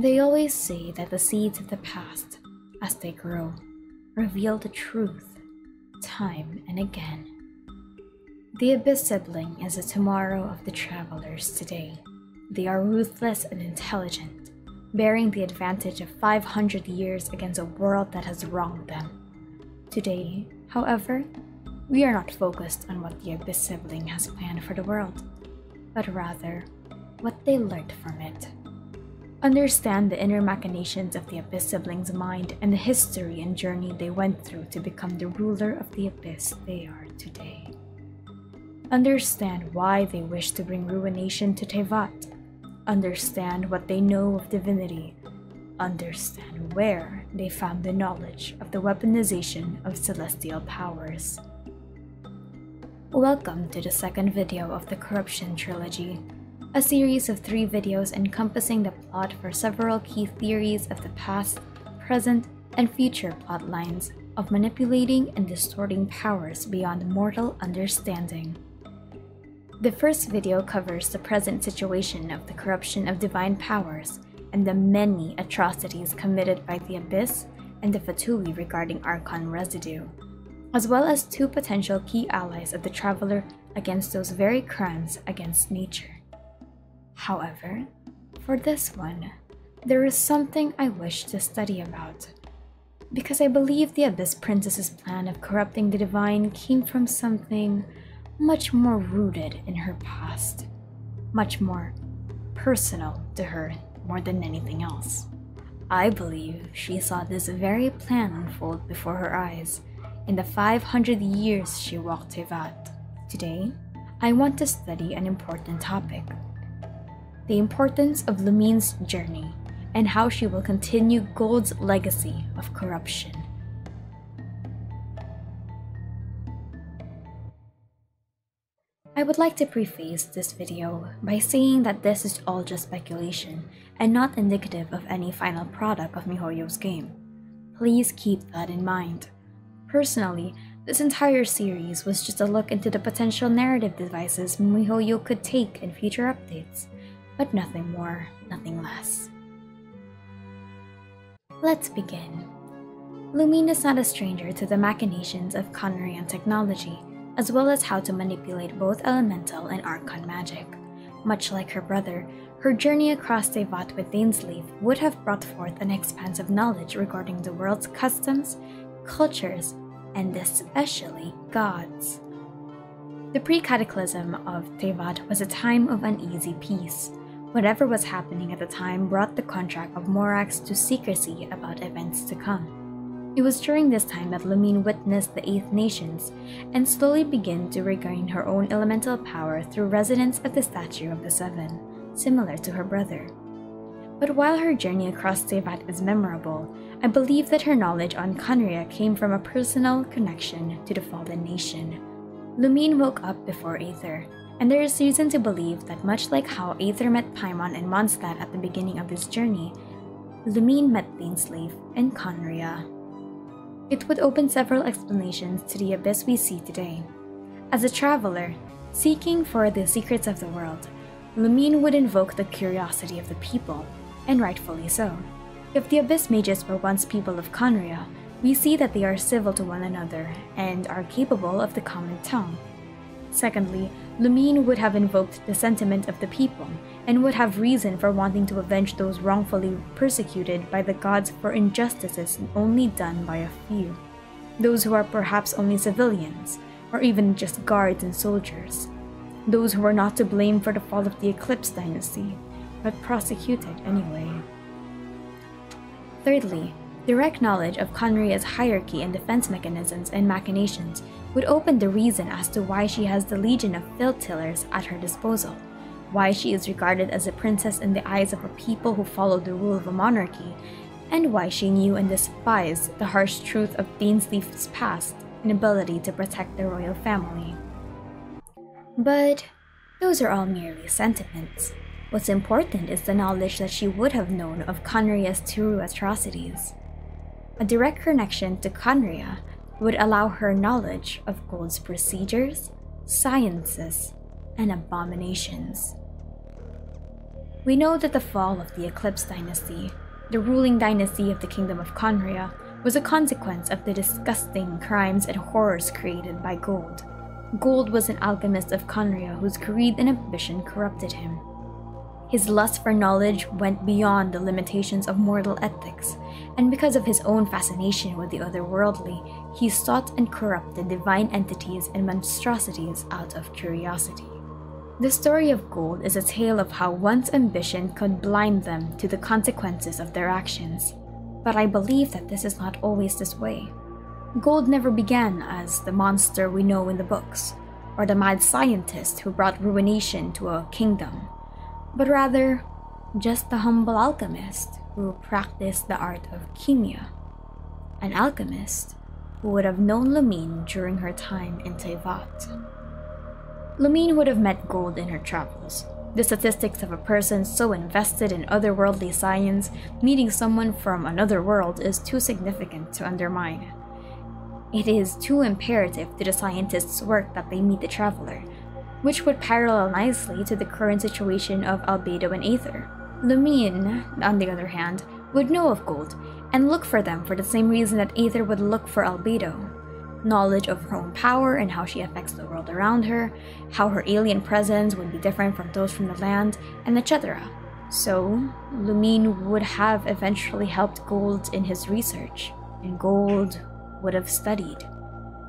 They always say that the seeds of the past, as they grow, reveal the truth time and again. The Abyss sibling is the tomorrow of the travelers today. They are ruthless and intelligent, bearing the advantage of 500 years against a world that has wronged them. Today, however, we are not focused on what the Abyss sibling has planned for the world, but rather what they learned from it. Understand the inner machinations of the Abyss siblings' mind and the history and journey they went through to become the ruler of the Abyss they are today. Understand why they wish to bring ruination to Teyvat. Understand what they know of divinity. Understand where they found the knowledge of the weaponization of celestial powers. Welcome to the second video of the Corruption Trilogy a series of three videos encompassing the plot for several key theories of the past, present, and future plot lines of manipulating and distorting powers beyond mortal understanding. The first video covers the present situation of the corruption of divine powers and the many atrocities committed by the Abyss and the Fatui regarding Archon residue, as well as two potential key allies of the Traveler against those very crimes against nature. However, for this one, there is something I wish to study about. Because I believe the Abyss Princess's plan of corrupting the divine came from something much more rooted in her past, much more personal to her more than anything else. I believe she saw this very plan unfold before her eyes in the 500 years she walked Teyvat. Today, I want to study an important topic the importance of Lumine's journey, and how she will continue Gold's legacy of corruption. I would like to preface this video by saying that this is all just speculation and not indicative of any final product of MiHoYo's game. Please keep that in mind. Personally, this entire series was just a look into the potential narrative devices MiHoYo could take in future updates but nothing more, nothing less. Let's begin. Lumine is not a stranger to the machinations of Khaenri'ah technology, as well as how to manipulate both elemental and archon magic. Much like her brother, her journey across Teyvat with Dainsleif would have brought forth an expansive knowledge regarding the world's customs, cultures, and especially gods. The pre-cataclysm of Teyvat was a time of uneasy peace, Whatever was happening at the time brought the contract of Morax to secrecy about events to come. It was during this time that Lumine witnessed the Eighth Nations and slowly began to regain her own elemental power through residence of the Statue of the Seven, similar to her brother. But while her journey across Teyvat is memorable, I believe that her knowledge on Khaenri'ah came from a personal connection to the fallen nation. Lumine woke up before Aether, and there is reason to believe that much like how Aether met Paimon and Mondstadt at the beginning of his journey, Lumine met Dainsleif and Khaenri'ah. It would open several explanations to the abyss we see today. As a traveler, seeking for the secrets of the world, Lumine would invoke the curiosity of the people, and rightfully so. If the Abyss Mages were once people of Khaenri'ah, we see that they are civil to one another and are capable of the common tongue. Secondly, Lumine would have invoked the sentiment of the people, and would have reason for wanting to avenge those wrongfully persecuted by the gods for injustices only done by a few. Those who are perhaps only civilians, or even just guards and soldiers. Those who were not to blame for the fall of the Eclipse dynasty, but prosecuted anyway. Thirdly, direct knowledge of Khaenri'ah's hierarchy and defense mechanisms and machinations would open the reason as to why she has the legion of filth tillers at her disposal, why she is regarded as a princess in the eyes of a people who follow the rule of a monarchy, and why she knew and despised the harsh truth of Dainsleif's past inability to protect the royal family. But those are all merely sentiments. What's important is the knowledge that she would have known of Khaenri'ah's true atrocities. A direct connection to Khaenri'ah would allow her knowledge of Gold's procedures, sciences, and abominations. We know that the fall of the Eclipse dynasty, the ruling dynasty of the Kingdom of Khaenri'ah, was a consequence of the disgusting crimes and horrors created by Gold. Gold was an alchemist of Khaenri'ah whose greed and ambition corrupted him. His lust for knowledge went beyond the limitations of mortal ethics, and because of his own fascination with the otherworldly, he sought and corrupted divine entities and monstrosities out of curiosity. The story of Gold is a tale of how one's ambition could blind them to the consequences of their actions. But I believe that this is not always this way. Gold never began as the monster we know in the books, or the mad scientist who brought ruination to a kingdom but rather just the humble alchemist who practiced the art of Khemia. An alchemist who would have known Lumine during her time in Teyvat. Lumine would have met gold in her travels. The statistics of a person so invested in otherworldly science meeting someone from another world is too significant to undermine. It is too imperative to the scientist's work that they meet the traveler, which would parallel nicely to the current situation of Albedo and Aether. Lumine, on the other hand, would know of gold and look for them for the same reason that Aether would look for Albedo knowledge of her own power and how she affects the world around her, how her alien presence would be different from those from the land, and etc. So, Lumine would have eventually helped Gold in his research, and Gold would have studied.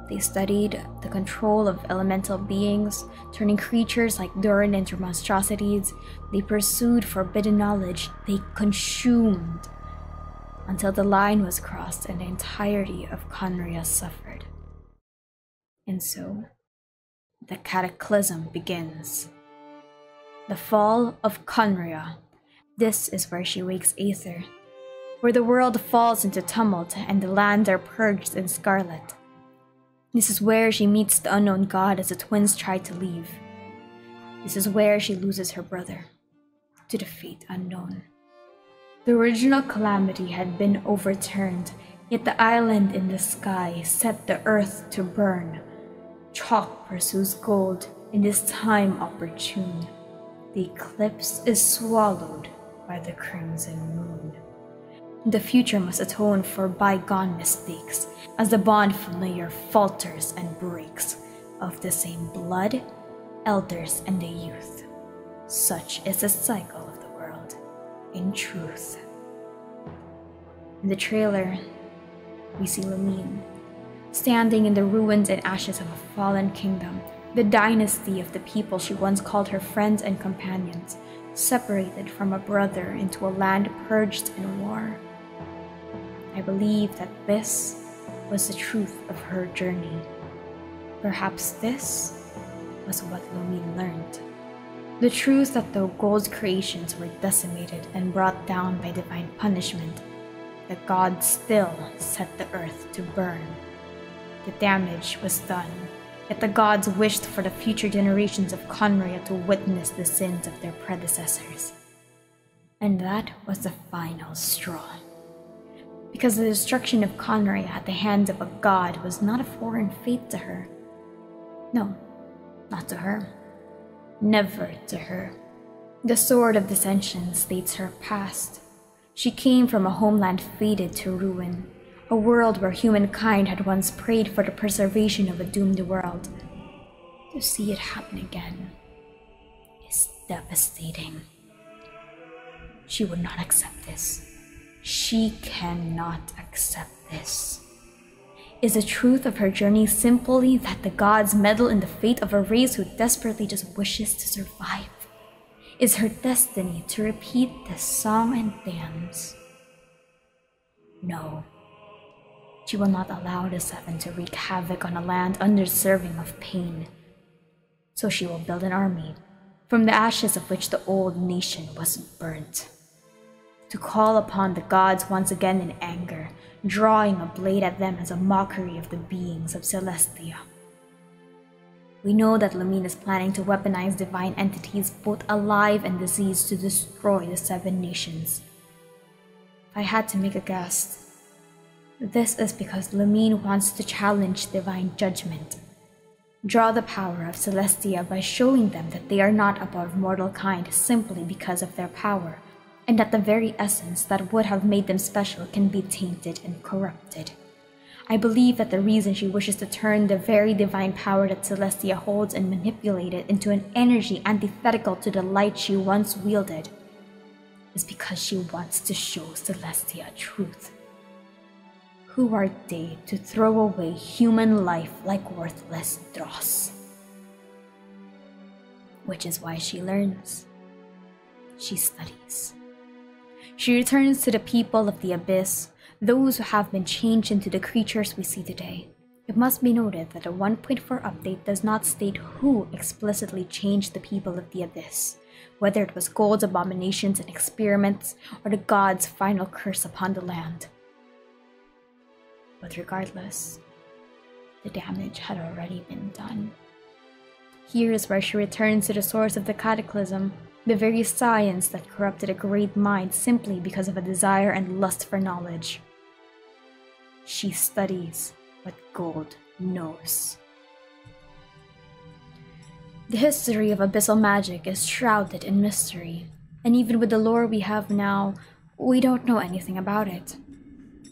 They studied the control of elemental beings, turning creatures like Durin into monstrosities. They pursued forbidden knowledge. They consumed until the line was crossed and the entirety of Khaenri'ah suffered. And so, the cataclysm begins. The fall of Khaenri'ah. This is where she wakes Aether, where the world falls into tumult and the lands are purged in scarlet. This is where she meets the unknown god as the twins try to leave. This is where she loses her brother to the fate unknown. The original calamity had been overturned, yet the island in the sky set the earth to burn. Chalk pursues gold in this time opportune. The eclipse is swallowed by the crimson moon. The future must atone for bygone mistakes as the bond familiar falters and breaks of the same blood, elders, and the youth. Such is the cycle in truth. In the trailer, we see Lumine standing in the ruins and ashes of a fallen kingdom, the dynasty of the people she once called her friends and companions, separated from a brother into a land purged in war. I believe that this was the truth of her journey. Perhaps this was what Lumine learned. The truth that though Gold's creations were decimated and brought down by divine punishment, the gods still set the earth to burn. The damage was done, yet the gods wished for the future generations of Khaenri'ah to witness the sins of their predecessors. And that was the final straw because the destruction of Khaenri'ah at the hands of a god was not a foreign fate to her. No, not to her. Never to her. The Sword of Dissension states her past. She came from a homeland fated to ruin, a world where humankind had once prayed for the preservation of a doomed world. To see it happen again is devastating. She would not accept this. She cannot accept this. Is the truth of her journey simply that the gods meddle in the fate of a race who desperately just wishes to survive? Is her destiny to repeat the song and dance? No. She will not allow the Seven to wreak havoc on a land undeserving of pain. So she will build an army, from the ashes of which the old nation was burnt to call upon the gods once again in anger, drawing a blade at them as a mockery of the beings of Celestia. We know that Lumine is planning to weaponize divine entities both alive and diseased to destroy the seven nations. If I had to make a guess, this is because Lumine wants to challenge divine judgment. draw the power of Celestia by showing them that they are not above mortal kind simply because of their power, and that the very essence that would have made them special can be tainted and corrupted. I believe that the reason she wishes to turn the very divine power that Celestia holds and manipulate it into an energy antithetical to the light she once wielded is because she wants to show Celestia truth. Who are they to throw away human life like worthless dross? Which is why she learns. She studies. She returns to the people of the abyss, those who have been changed into the creatures we see today. It must be noted that the 1.4 update does not state who explicitly changed the people of the abyss whether it was Gold's abominations and experiments or the gods' final curse upon the land. But regardless, the damage had already been done. Here is where she returns to the source of the cataclysm, the very science that corrupted a great mind simply because of a desire and lust for knowledge. She studies what gold knows. The history of abyssal magic is shrouded in mystery, and even with the lore we have now, we don't know anything about it.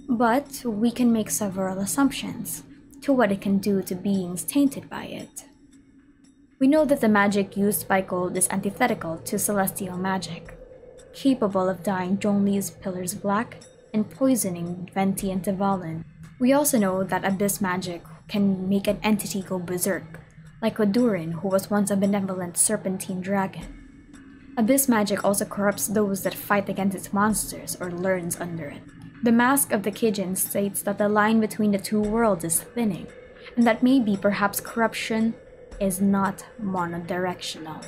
But we can make several assumptions to what it can do to beings tainted by it. We know that the magic used by gold is antithetical to celestial magic, capable of dyeing Zhongli's pillars black and poisoning Venti and Dvalin. We also know that abyss magic can make an entity go berserk, like Odurin, who was once a benevolent serpentine dragon. Abyss magic also corrupts those that fight against its monsters or learns under it. The Mask of the Kijin states that the line between the two worlds is thinning, and that maybe perhaps corruption is not monodirectional.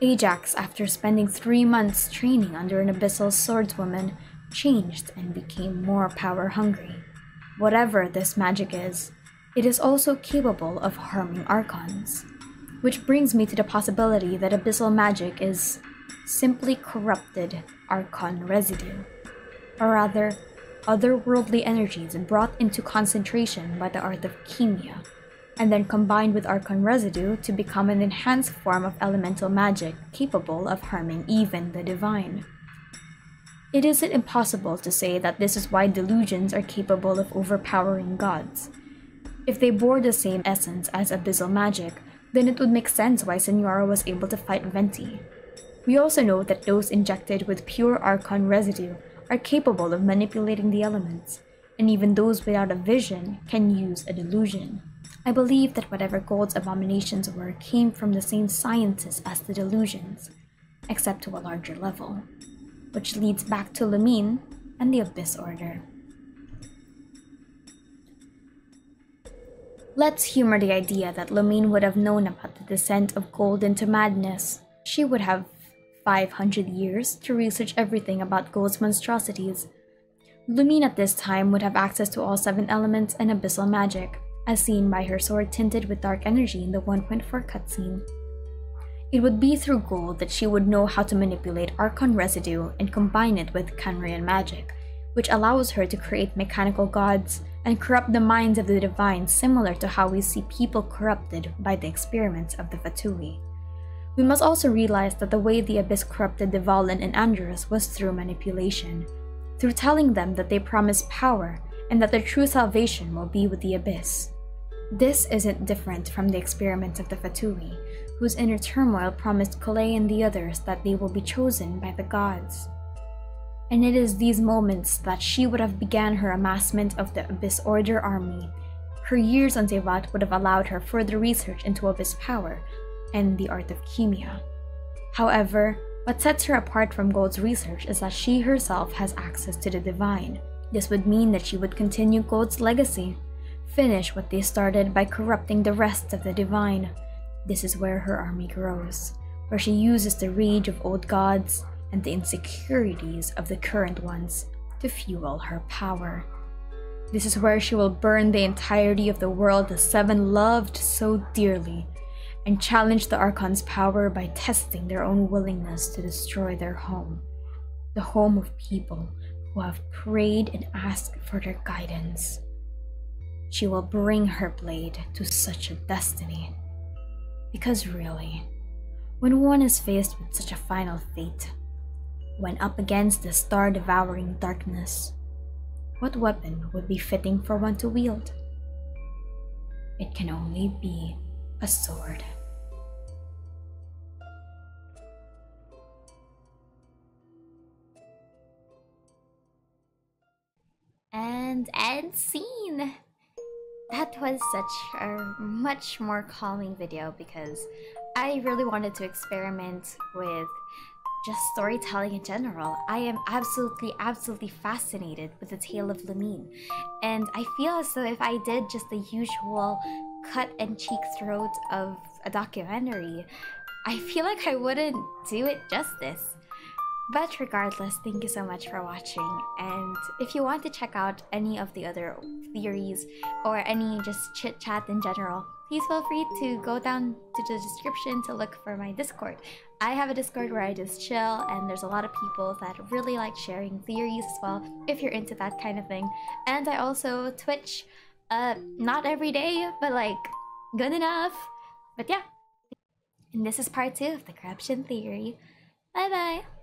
Ajax, after spending three months training under an abyssal swordswoman, changed and became more power hungry. Whatever this magic is, it is also capable of harming archons. Which brings me to the possibility that abyssal magic is simply corrupted archon residue, or rather, otherworldly energies brought into concentration by the art of Khemia, and then combined with archon residue to become an enhanced form of elemental magic capable of harming even the divine. It isn't impossible to say that this is why delusions are capable of overpowering gods if they bore the same essence as abyssal magic, then it would make sense why Signora was able to fight Venti. We also know that those injected with pure Archon residue are capable of manipulating the elements, and even those without a vision can use a delusion. I believe that whatever Gold's abominations were came from the same sciences as the delusions, except to a larger level, which leads back to Lumine and the Abyss Order. Let's humor the idea that Lumine would have known about the descent of gold into madness. She would have 500 years to research everything about gold's monstrosities. Lumine at this time would have access to all seven elements and abyssal magic, as seen by her sword tinted with dark energy in the 1.4 cutscene. It would be through gold that she would know how to manipulate Archon residue and combine it with Khaenri'ah magic, which allows her to create mechanical gods and corrupt the minds of the divine, similar to how we see people corrupted by the experiments of the Fatui. We must also realize that the way the Abyss corrupted Dvalin and Andrius was through manipulation, through telling them that they promise power and that their true salvation will be with the Abyss. This isn't different from the experiments of the Fatui, whose inner turmoil promised Collei and the others that they will be chosen by the gods and it is these moments that she would have began her amassment of the Abyss Order army. Her years on Teyvat would have allowed her further research into Abyss power and the art of Khemia. However, what sets her apart from Gold's research is that she herself has access to the divine. This would mean that she would continue Gold's legacy, finish what they started by corrupting the rest of the divine. This is where her army grows, where she uses the rage of old gods, and the insecurities of the current ones to fuel her power. This is where she will burn the entirety of the world the Seven loved so dearly and challenge the Archon's power by testing their own willingness to destroy their home, the home of people who have prayed and asked for their guidance. She will bring her blade to such a destiny Because really, when one is faced with such a final fate, when up against the star devouring darkness, what weapon would be fitting for one to wield? It can only be a sword. And end scene! That was such a much more calming video because I really wanted to experiment with just storytelling in general. I am absolutely, absolutely fascinated with the tale of Lumine. And I feel as though if I did just the usual cut and cheek throat of a documentary, I feel like I wouldn't do it justice. But regardless, thank you so much for watching. And if you want to check out any of the other theories or any just chit chat in general, please feel free to go down to the description to look for my Discord. I have a Discord where I just chill, and there's a lot of people that really like sharing theories as well, if you're into that kind of thing. And I also Twitch, uh, not every day, but like good enough. But yeah. And this is part two of the corruption theory. Bye bye.